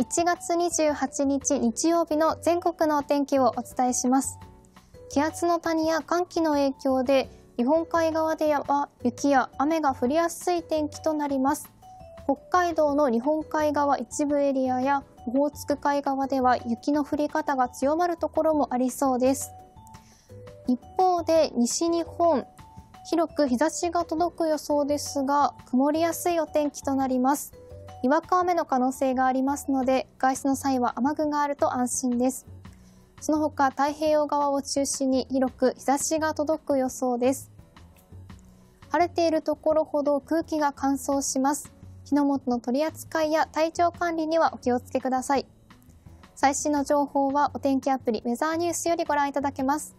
1月28日日曜日の全国のお天気をお伝えします。気圧の谷や寒気の影響で日本海側では雪や雨が降りやすい天気となります。北海道の日本海側一部エリアやオホーツク海側では雪の降り方が強まるところもありそうです。一方で西日本、広く日差しが届く予想ですが、曇りやすいお天気となります。にわか雨の可能性がありますので、外出の際は雨具があると安心です。その他、太平洋側を中心に広く日差しが届く予想です。晴れているところほど空気が乾燥します。火の元の取り扱いや体調管理にはお気をつけください。最新の情報はお天気アプリウェザーニュースよりご覧いただけます。